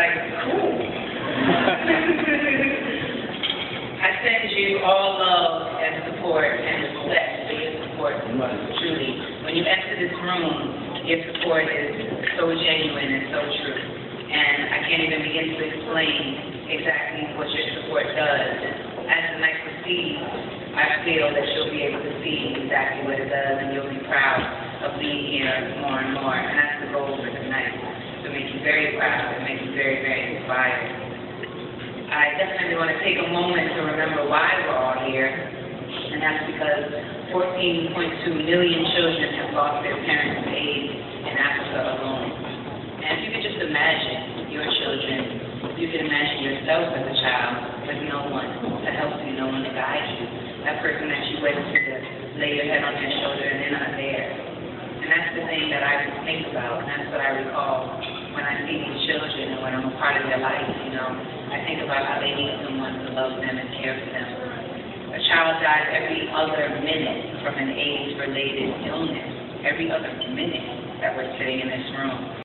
like, cool. I send you all love and support and respect for your support, truly. When you enter this room, your support is so genuine and so true. And I can't even begin to explain exactly what your support does. As the night proceeds, I feel that you'll be able to see exactly what it does, and you'll be proud of being here more and more. And that's the goal for tonight, to make proud and make you very, very inspired. I definitely want to take a moment to remember why we're all here, and that's because 14.2 million children have lost their parents to AIDS in Africa alone. And if you could just imagine your children, you could imagine yourself as a child with no one to help you, no one to guide you, that person that you wait to lay your head on their shoulder and they're not there. And that's the thing that I think about, and that's what I recall when I see these children and when I'm a part of their life, you know. I think about how they need someone to love them and care for them. A child dies every other minute from an AIDS-related illness, every other minute that we're sitting in this room.